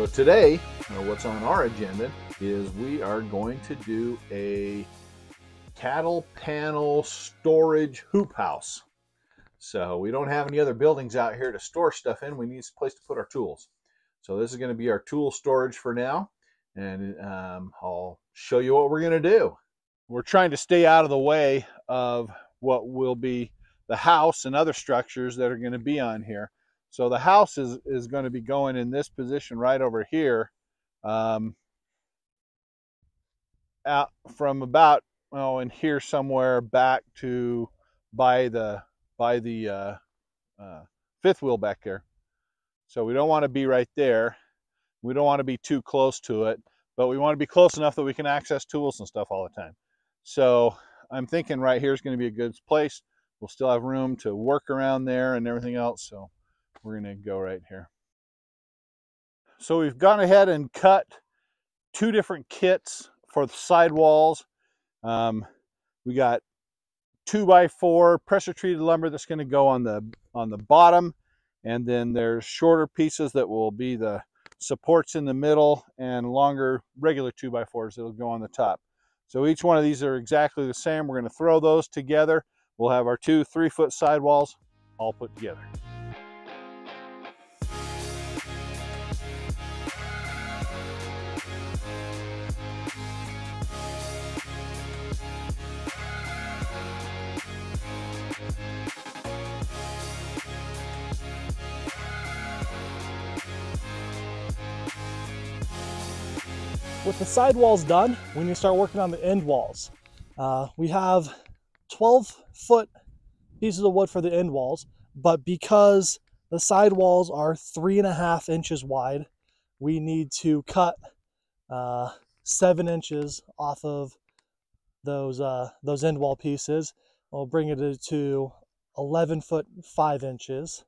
So today, what's on our agenda is we are going to do a cattle panel storage hoop house. So we don't have any other buildings out here to store stuff in. We need a place to put our tools. So this is going to be our tool storage for now. And um, I'll show you what we're going to do. We're trying to stay out of the way of what will be the house and other structures that are going to be on here. So the house is, is going to be going in this position right over here um, out from about, oh, in here somewhere back to by the, by the uh, uh, fifth wheel back there. So we don't want to be right there. We don't want to be too close to it, but we want to be close enough that we can access tools and stuff all the time. So I'm thinking right here is going to be a good place. We'll still have room to work around there and everything else. So we're going to go right here. So we've gone ahead and cut two different kits for the sidewalls. Um, we got two by four pressure treated lumber that's going to go on the on the bottom and then there's shorter pieces that will be the supports in the middle and longer regular two by fours that'll go on the top. So each one of these are exactly the same. We're going to throw those together. We'll have our two three foot sidewalls all put together. With the side walls done, we need to start working on the end walls. Uh, we have 12 foot pieces of wood for the end walls, but because the side walls are three and a half inches wide, we need to cut uh, seven inches off of those uh, those end wall pieces. We'll bring it to 11 foot 5 inches.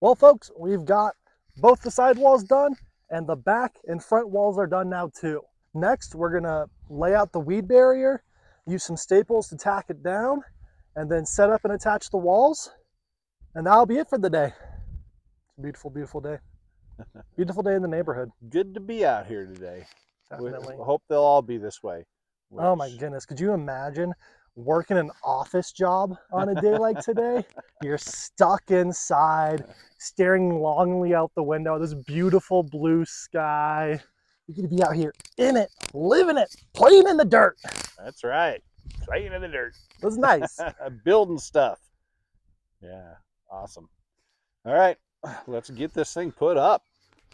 Well, folks, we've got both the side walls done and the back and front walls are done now too. Next, we're gonna lay out the weed barrier, use some staples to tack it down, and then set up and attach the walls. And that'll be it for the day. It's a beautiful, beautiful day. beautiful day in the neighborhood. Good to be out here today. Definitely. We hope they'll all be this way. Oh my goodness. Could you imagine working an office job on a day like today? You're stuck inside, staring longingly out the window, at this beautiful blue sky. You're gonna be out here in it, living it, playing in the dirt. That's right. Playing in the dirt. It was nice. Building stuff. Yeah, awesome. All right, let's get this thing put up.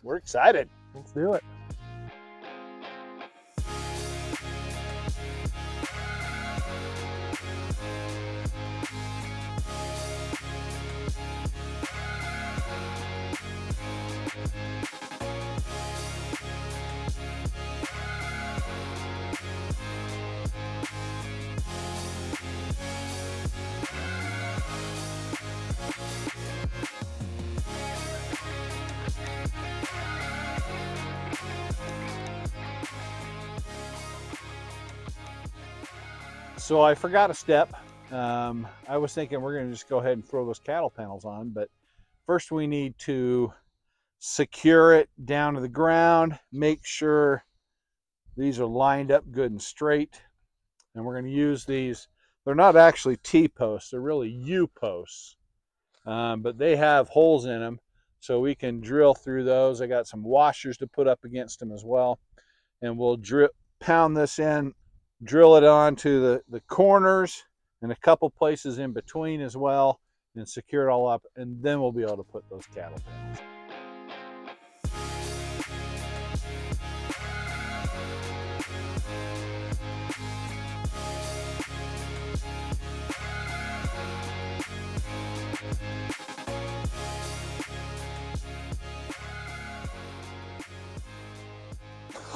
We're excited. Let's do it. So I forgot a step. Um, I was thinking we're going to just go ahead and throw those cattle panels on, but first we need to secure it down to the ground, make sure these are lined up good and straight. And we're going to use these. They're not actually T-posts, they're really U-posts, um, but they have holes in them so we can drill through those. I got some washers to put up against them as well. And we'll drill, pound this in drill it onto the, the corners and a couple places in between as well and secure it all up and then we'll be able to put those cattle panels.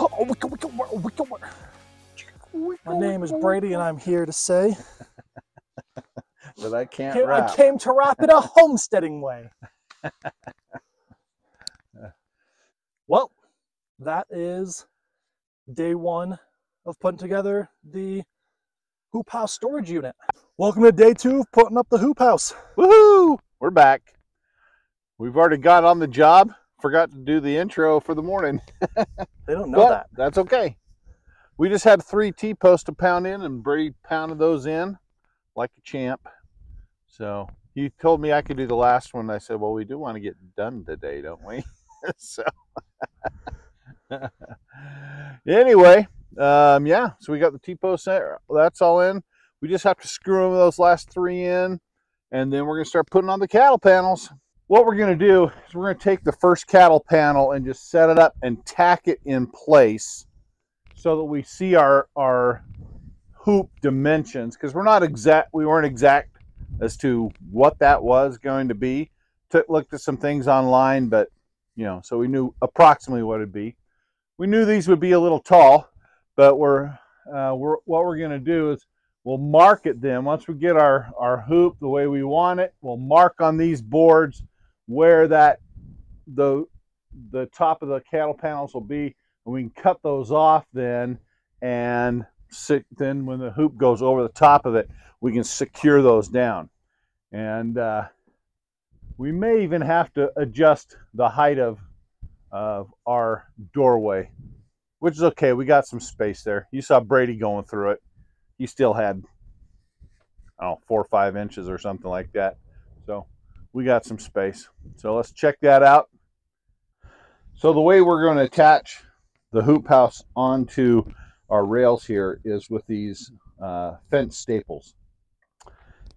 Oh, wicka, wicka, wah, wicka, wah. My name is Brady, and I'm here to say But I can't I came to rap it a homesteading way. well, that is day one of putting together the hoop house storage unit. Welcome to day two of putting up the hoop house. Woohoo! We're back. We've already got on the job forgot to do the intro for the morning. They don't know but that. that's okay. We just had three T-posts to pound in, and Brady pounded those in like a champ. So he told me I could do the last one. I said, well, we do want to get done today, don't we? so anyway, um, yeah, so we got the T-post there. That's all in. We just have to screw those last three in, and then we're going to start putting on the cattle panels. What we're going to do is we're going to take the first cattle panel and just set it up and tack it in place so that we see our, our hoop dimensions because we're not exact, we weren't exact as to what that was going to be. Took, looked at some things online, but you know, so we knew approximately what it'd be. We knew these would be a little tall, but we're, uh, we're what we're going to do is we'll market them once we get our our hoop the way we want it. We'll mark on these boards where that the the top of the cattle panels will be, we can cut those off then and sit, then when the hoop goes over the top of it, we can secure those down. And uh, we may even have to adjust the height of, of our doorway, which is okay. We got some space there. You saw Brady going through it. He still had, I don't know, four or five inches or something like that. So we got some space. So let's check that out. So the way we're going to attach the hoop house onto our rails here is with these uh, fence staples.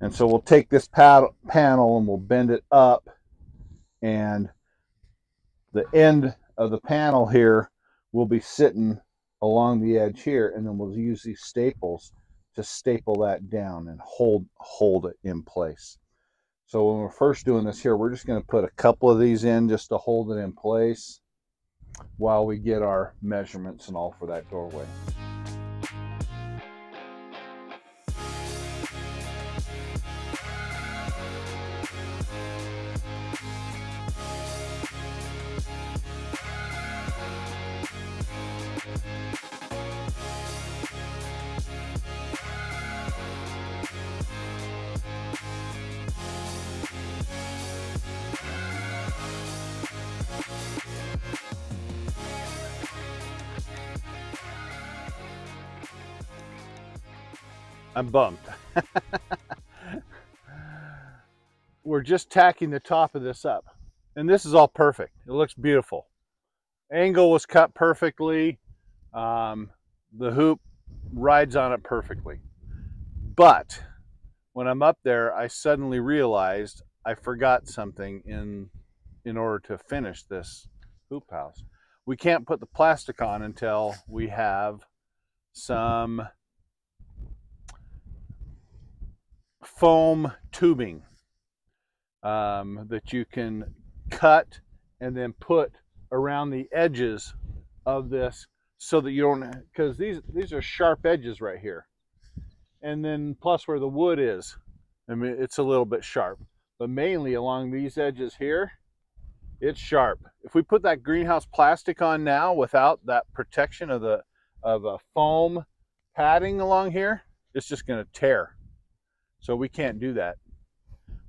And so we'll take this pad panel and we'll bend it up and the end of the panel here will be sitting along the edge here and then we'll use these staples to staple that down and hold hold it in place. So when we're first doing this here, we're just going to put a couple of these in just to hold it in place while we get our measurements and all for that doorway. I'm bummed. We're just tacking the top of this up. And this is all perfect. It looks beautiful. Angle was cut perfectly. Um, the hoop rides on it perfectly. But when I'm up there, I suddenly realized I forgot something in in order to finish this hoop house. We can't put the plastic on until we have some foam tubing um, that you can cut and then put around the edges of this so that you don't because these these are sharp edges right here. And then plus where the wood is I mean it's a little bit sharp. But mainly along these edges here it's sharp. If we put that greenhouse plastic on now without that protection of the of a foam padding along here it's just going to tear so we can't do that.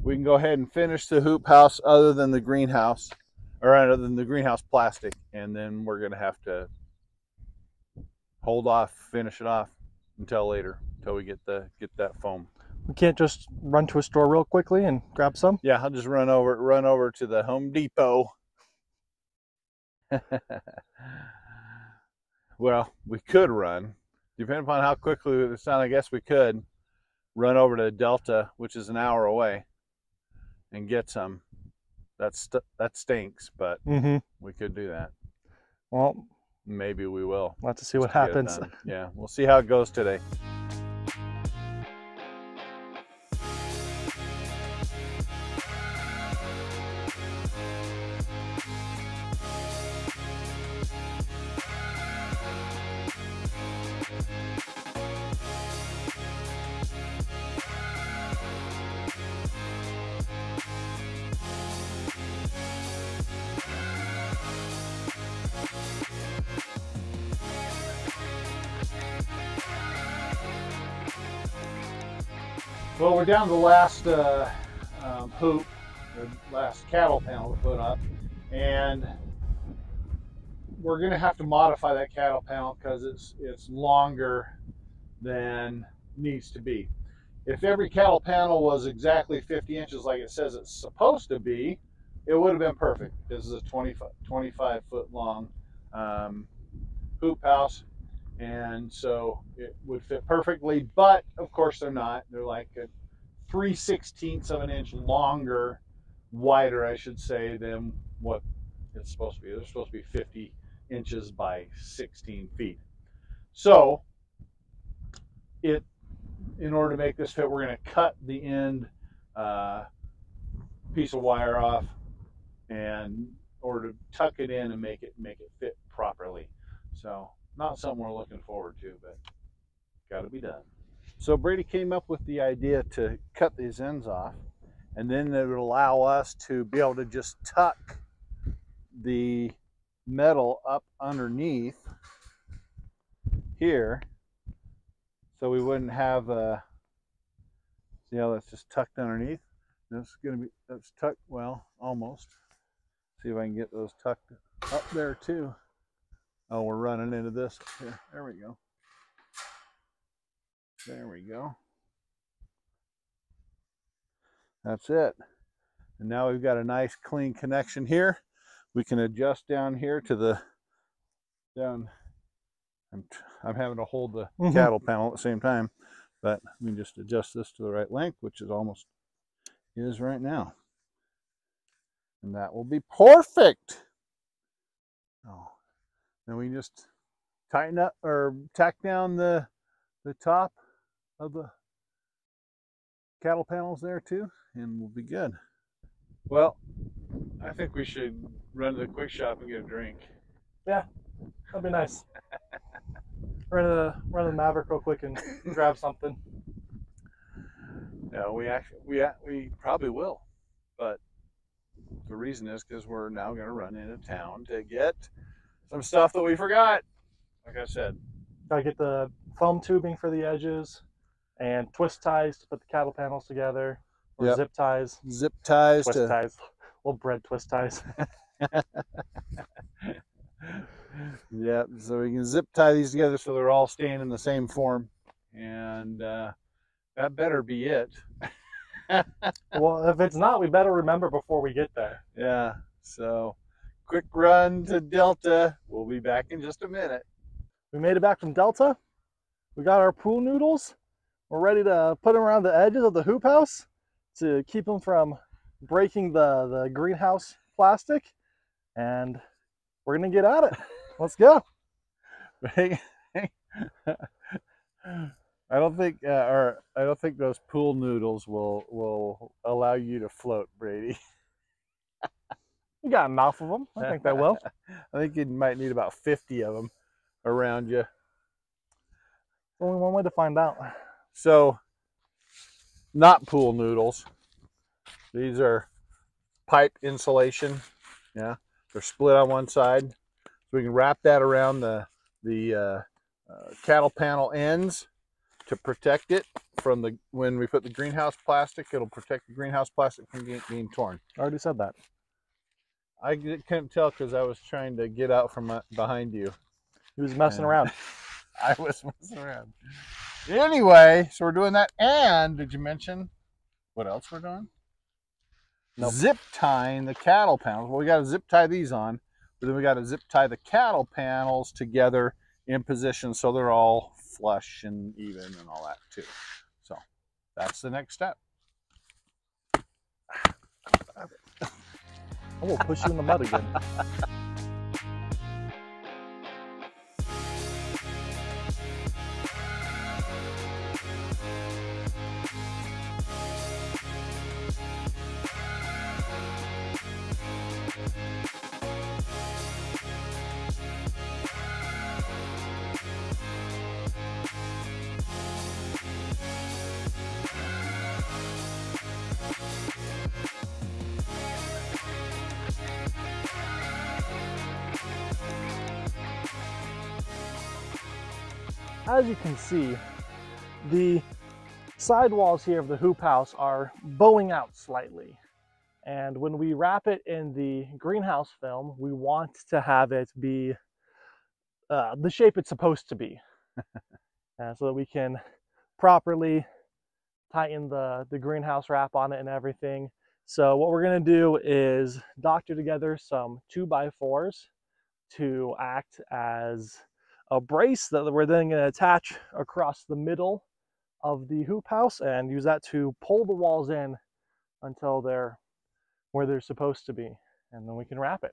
We can go ahead and finish the hoop house other than the greenhouse, or other than the greenhouse plastic, and then we're gonna have to hold off, finish it off until later, until we get the get that foam. We can't just run to a store real quickly and grab some. Yeah, I'll just run over run over to the Home Depot. well, we could run, depending upon how quickly we sound. I guess we could run over to Delta, which is an hour away, and get some. That's that stinks, but Mm-hmm. we could do that. Well, Maybe we will. we'll have to see what happens. Yeah, we'll see how it goes today. Down the last uh, um, hoop, the last cattle panel to put up, and we're going to have to modify that cattle panel because it's it's longer than needs to be. If every cattle panel was exactly 50 inches like it says it's supposed to be, it would have been perfect. This is a 25, 25 foot long um, hoop house, and so it would fit perfectly. But of course, they're not. They're like a 3 sixteenths of an inch longer, wider, I should say, than what it's supposed to be. They're supposed to be 50 inches by 16 feet. So it in order to make this fit, we're going to cut the end uh, piece of wire off and or to tuck it in and make it make it fit properly. So not something we're looking forward to, but got to be done. So Brady came up with the idea to cut these ends off, and then it would allow us to be able to just tuck the metal up underneath here so we wouldn't have a see how that's just tucked underneath. That's gonna be that's tucked well almost. See if I can get those tucked up there too. Oh we're running into this. Here there we go there we go that's it and now we've got a nice clean connection here we can adjust down here to the down I'm, I'm having to hold the Mhm. cattle panel at the same time, but we can just adjust this to the right length, which is almost is right now. And that will be perfect. Oh, then we just tighten up or tack down the the top of the cattle panels there too, and we'll be good. Well, I think we should run to the quick shop and get a drink. Yeah, that'd be nice. Run the run the Maverik real quick and grab something. No, we actually we we probably will, but the reason is because we're now going to run into town to get some stuff that we forgot. Like I said, Gotta get the foam tubing for the edges and twist ties to put the cattle panels together. Or Yep. zip ties. zip ties Twist to ties. Little bread twist ties. yeah, so we can zip tie these together so they're all staying in the same form, and uh, that better be it. well, if it's not, we better remember before we get there. Yeah, so quick run to Delta. We'll be back in just a minute. We made it back from Delta. We got our pool noodles. We're ready to put them around the edges of the hoop house to keep them from breaking the, the greenhouse plastic. And we're going to get at it. Let's go. I don't think, uh, or I don't think those pool noodles will will allow you to float, Brady. you got a mouth of them. I think that will. I think you might need about fifty of them around you. Only one way to find out. So, not pool noodles. These are pipe insulation. Yeah, they're split on one side, so we can wrap that around the the uh, uh, cattle panel ends to protect it from the when we put the greenhouse plastic. It'll protect the greenhouse plastic from being, being torn. I already said that. I couldn't tell because I was trying to get out from uh, behind you. He was messing Yeah. around. I was messing around. Anyway, so we're doing that. And did you mention what else we're doing? Nope. Zip tying the cattle panels. Well, we got to zip tie these on, but then we got to zip tie the cattle panels together in position so they're all flush and even and all that too. So that's the next step. I will push you in the mud again. As you can see, the sidewalls here of the hoop house are bowing out slightly. And when we wrap it in the greenhouse film, we want to have it be uh, the shape it's supposed to be, uh, so that we can properly tighten the the greenhouse wrap on it and everything. So what we're gonna do is doctor together some two by fours to act as a brace that we're then gonna attach across the middle of the hoop house and use that to pull the walls in until they're where they're supposed to be. And then we can wrap it.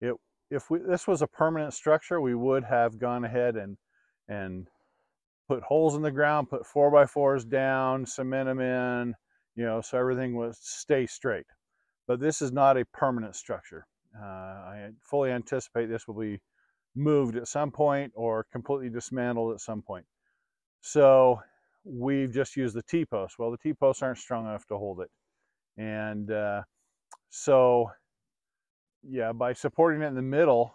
It, if we, this was a permanent structure, we would have gone ahead and, and put holes in the ground, put four by fours down, cement them in, you know, so everything would stay straight. But this is not a permanent structure. Uh, I fully anticipate this will be moved at some point or completely dismantled at some point. So we've just used the T-posts. Well, the T-posts aren't strong enough to hold it. And uh, so, yeah, by supporting it in the middle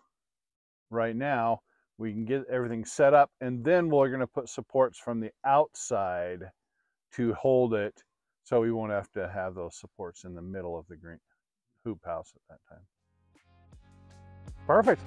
right now, we can get everything set up and then we're going to put supports from the outside to hold it so we won't have to have those supports in the middle of the green hoop house at that time. Perfect.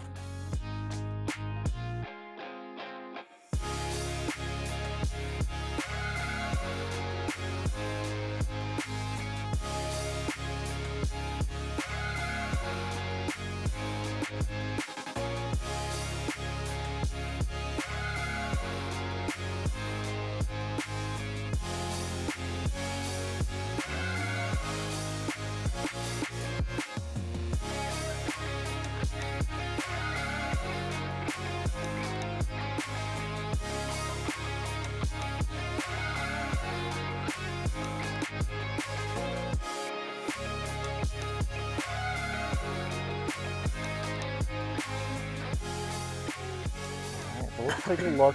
So take a look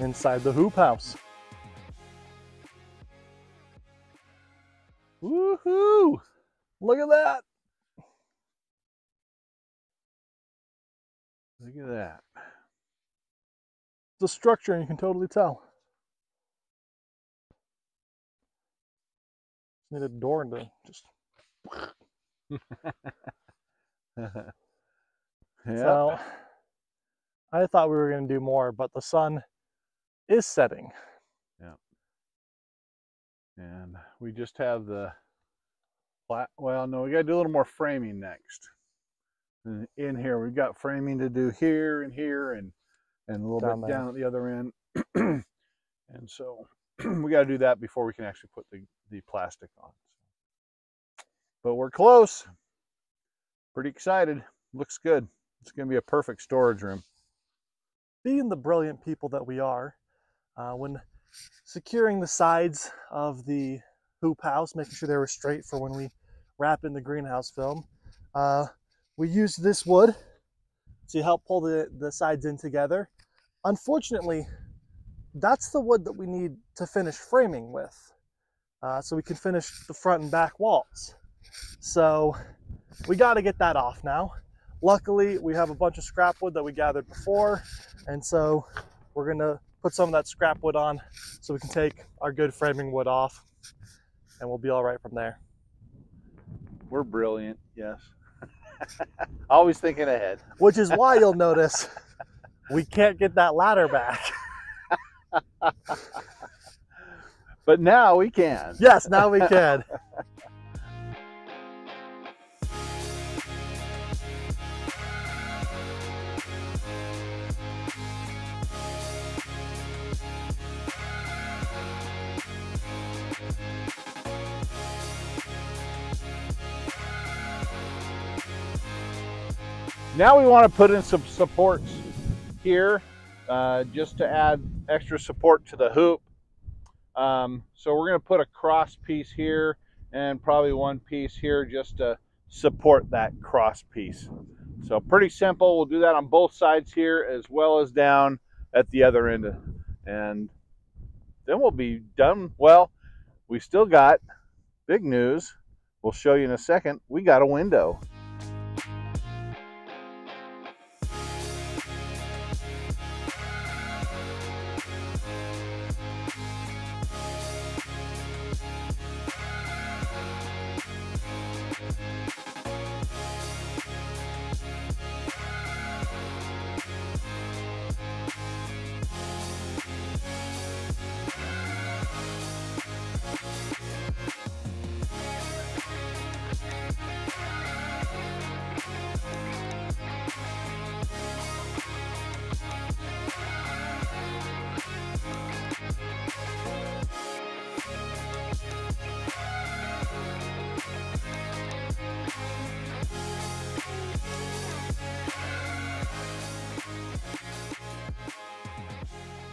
inside the hoop house. Woohoo! Look at that. Look at that. The structure, and you can totally tell. Need a door to just. yeah. So, I thought we were going to do more, but the sun is setting. Yeah. And we just have the flat, well, no, we got to do a little more framing next. And in here, we've got framing to do here and here and, and a little Down bit there. down at the other end. and so we got to do that before we can actually put the, the plastic on. But we're close. Pretty excited. Looks good. It's going to be a perfect storage room. Being the brilliant people that we are, uh, when securing the sides of the hoop house, making sure they were straight for when we wrap in the greenhouse film, uh, we used this wood to help pull the, the sides in together. Unfortunately, that's the wood that we need to finish framing with, uh, so we can finish the front and back walls. So we got to get that off now. Luckily, we have a bunch of scrap wood that we gathered before, and so we're gonna put some of that scrap wood on so we can take our good framing wood off and we'll be all right from there. We're brilliant, yes. Always thinking ahead. Which is why you'll notice we can't get that ladder back. But now we can. Yes, now we can. Now we want to put in some supports here uh, just to add extra support to the hoop. Um, so we're going to put a cross piece here and probably one piece here just to support that cross piece. So pretty simple. We'll do that on both sides here as well as down at the other end. And then we'll be done. Well, we still got big news. We'll show you in a second. We got a window.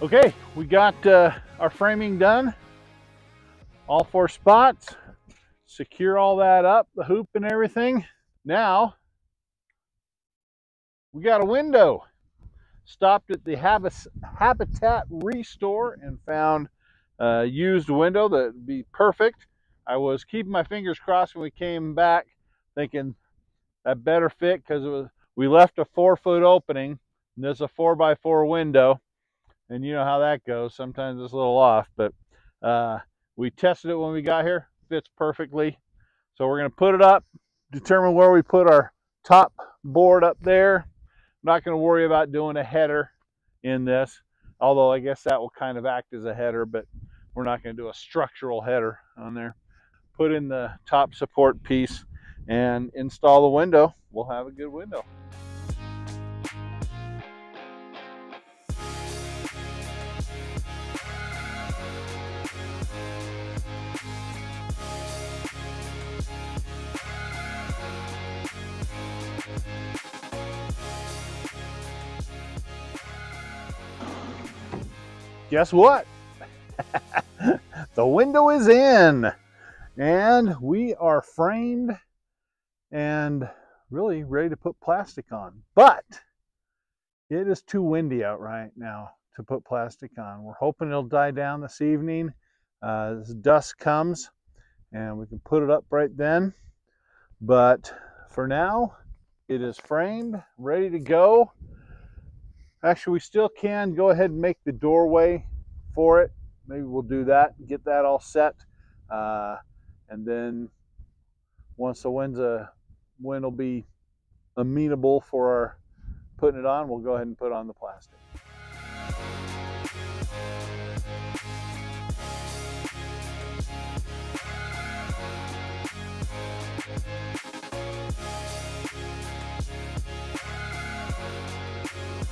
Okay, we got uh, our framing done. All four spots. Secure all that up, the hoop and everything. Now, we got a window. Stopped at the Habitat Restore and found a used window that would be perfect. I was keeping my fingers crossed when we came back, thinking that better fit because we left a four foot opening and there's a four by four window and you know how that goes. Sometimes it's a little off but uh, we tested it when we got here. Fits perfectly. So we're going to put it up determine where we put our top board up there. I'm not going to worry about doing a header in this although I guess that will kind of act as a header but we're not going to do a structural header on there. Put in the top support piece and install the window. We'll have a good window guess what? the window is in and we are framed and really ready to put plastic on. But it is too windy out right now to put plastic on. We're hoping it'll die down this evening uh, as dusk comes and we can put it up right then. But for now, it is framed, ready to go. Actually, we still can go ahead and make the doorway for it. Maybe we'll do that, get that all set. Uh, and then once the wind's a wind will be amenable for our putting it on, we'll go ahead and put on the plastic.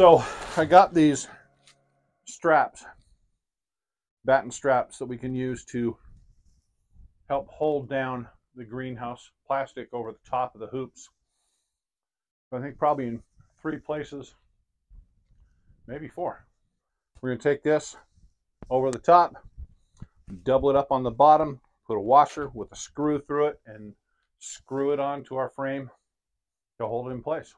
So I got these straps, batten straps that we can use to help hold down the greenhouse plastic over the top of the hoops. I think probably in three places, maybe four. We're to take this over the top, double it up on the bottom, put a washer with a screw through it, and screw it onto our frame to hold it in place.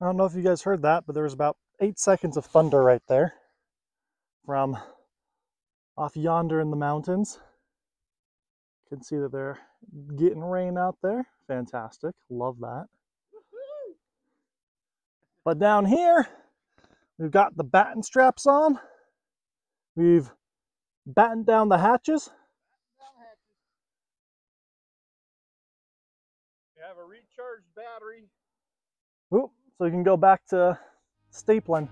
I don't know if you guys heard that, but there was about eight seconds of thunder right there from off yonder in the mountains. You can see that they're getting rain out there. Fantastic. Love that. But down here, we've got the batten straps on. We've battened down the hatches. We have a recharged battery Oop, so you can go back to stapling.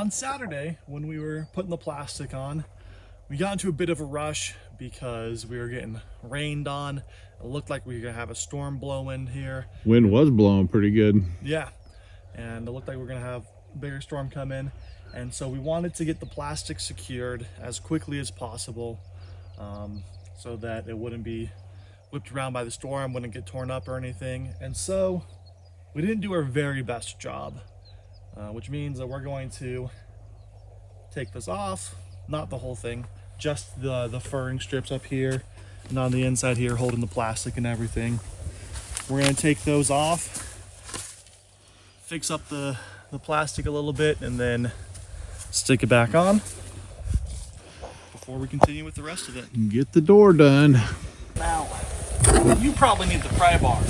on Saturday, when we putting the plastic on, we got into a bit of a rush because we were getting rained on. It looked like we were gonna have a storm blowing here. Wind was blowing pretty good. Yeah, and it looked like we are gonna have a bigger storm come in. And so we wanted to get the plastic secured as quickly as possible um, so that it wouldn't be whipped around by the storm, wouldn't get torn up or anything. And so we didn't do our very best job uh, which means that we're going to take this off, not the whole thing, just the, the furring strips up here and on the inside here holding the plastic and everything. We're gonna take those off, fix up the, the plastic a little bit and then stick it back on before we continue with the rest of it. Get the door done. Now, you probably need the pry bar.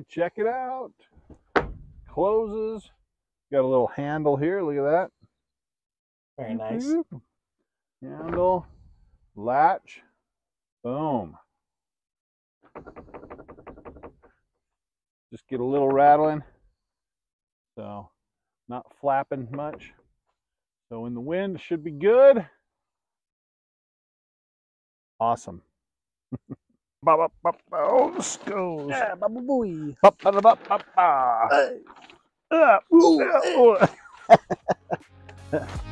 Right, check it out. Closes. Got a little handle here. Look at that. Very nice. Handle, latch, boom. Just get a little rattling. So, not flapping much. So, in the wind, should be good. Awesome. Ba ba ba ba. Oh, the skulls. Yeah, baba booey. Ba ba ba ba ba ba. Hey. Ah, Ooh, ooh, ooh.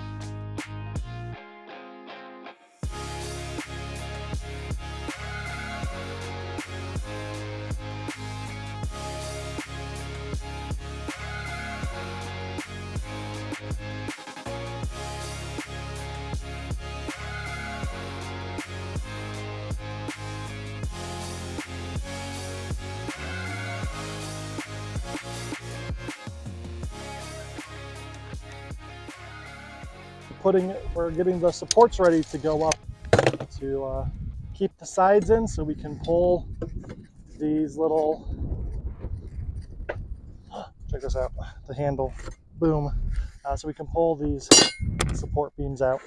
we're getting the supports ready to go up to uh, keep the sides in so we can pull these little, check this out, the handle, boom. Uh, so we can pull these support beams out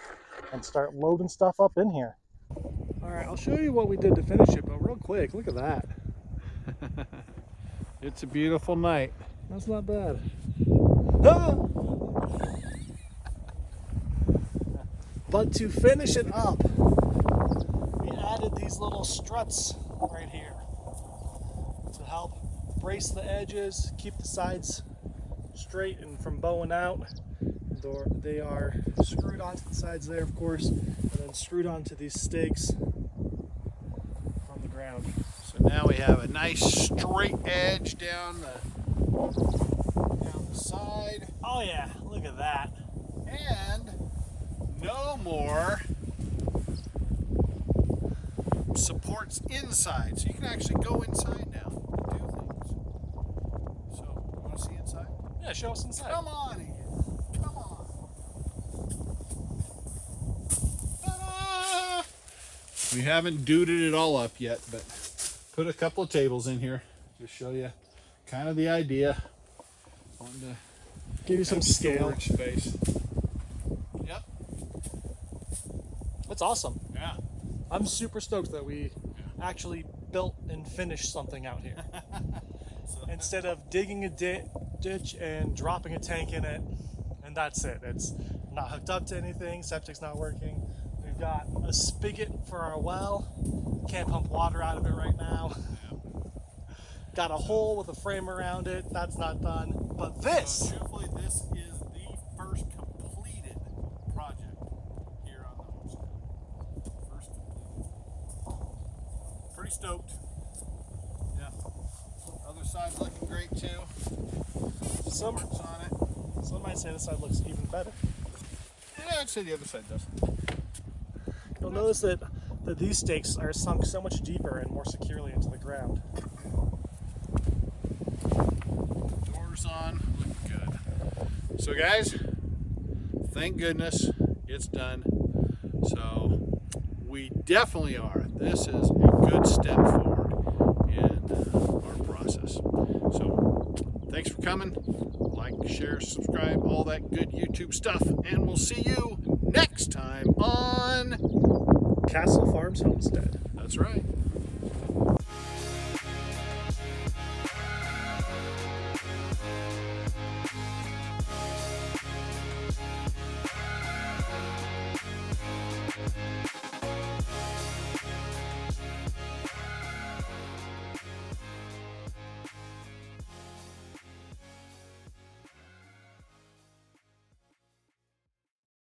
and start loading stuff up in here. All right, I'll show you what we did to finish it, but real quick, look at that. it's a beautiful night. That's not bad. Ah! But to finish it up, we added these little struts right here to help brace the edges, keep the sides straight and from bowing out. They're- screwed onto the sides there, of course, and then screwed onto these stakes from the ground. So now we have a nice straight edge down the Down side Oh yeah, look at that. and no more supports inside. So you can actually go inside now and do things. So, you want to see inside? Yeah, show us inside. Come on in. Come on. Ta-da! We haven't duded it all up yet, but put a couple of tables in here to show you kind of the idea. Wanted to Give you some scale. storage space. Yep. That's awesome. Yeah. I'm super stoked that we actually built and finished something out here. Instead of digging a di- ditch and dropping a tank in it, and that's it. It's not hooked up to anything, septic's not working. We've got a spigot for our well, can't pump water out of it right now. Got a hole with a frame around it, that's not done. But this, So this is the first completed project here on the homestead. First completed. Pretty stoked. Yeah. Other side's looking great too. some, Supports on it. some might say this side looks even better. Yeah, I'd say the other side does. You'll notice that, that these stakes are sunk so much deeper and more securely into the ground. Doors on, looking good. So guys, thank goodness it's done. So we definitely are. This is a good step forward in uh, our process. So thanks for coming. Like, share, subscribe, all that good YouTube stuff, and we'll see you next time on. Castle Farms Homestead. That's right.